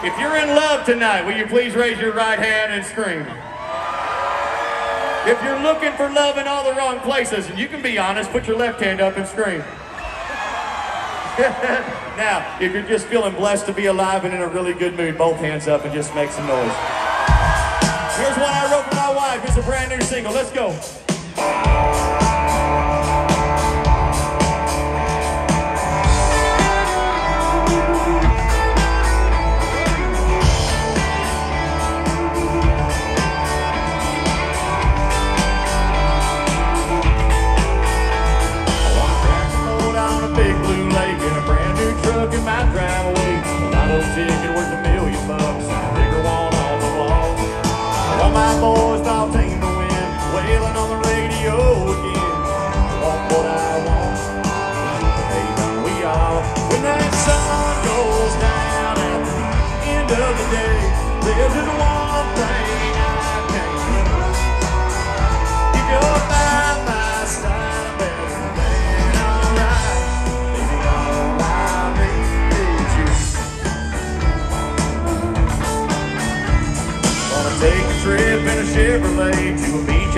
If you're in love tonight, will you please raise your right hand and scream? If you're looking for love in all the wrong places, and you can be honest, put your left hand up and scream. now, if you're just feeling blessed to be alive and in a really good mood, both hands up and just make some noise. Here's one I wrote for my wife. It's a brand new single. Let's go. in a Chevrolet to a beach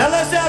Now let's.